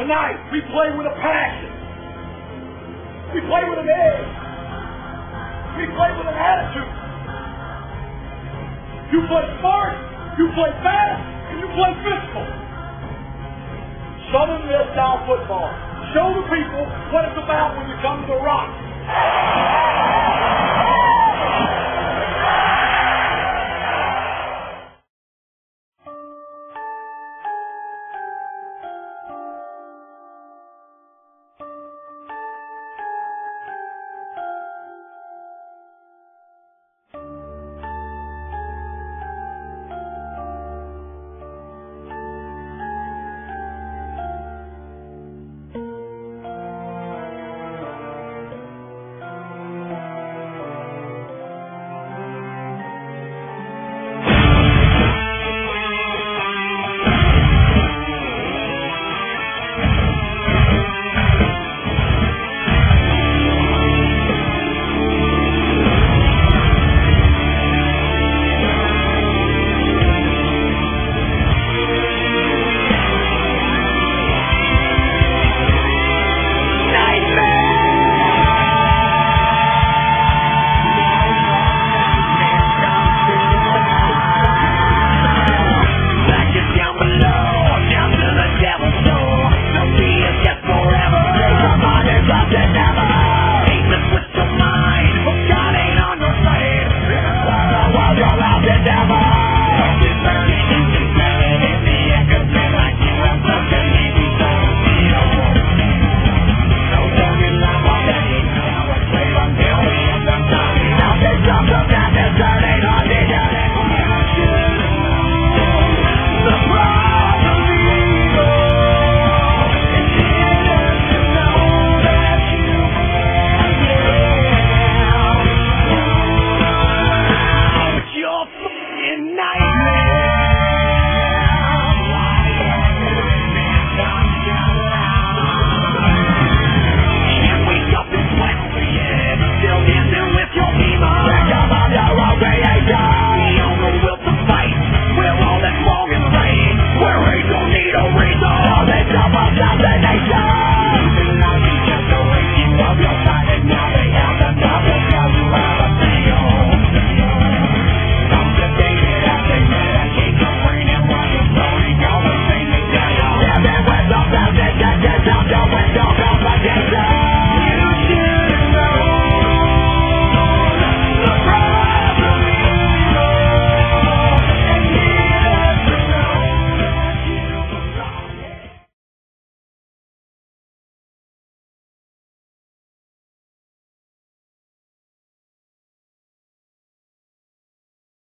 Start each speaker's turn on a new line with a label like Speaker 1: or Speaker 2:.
Speaker 1: tonight, we play with a passion. We play with an edge. We play with an attitude. You play smart, you play fast, and you play physical. Southern Miss style football. Show the people what it's about when you come to the rock.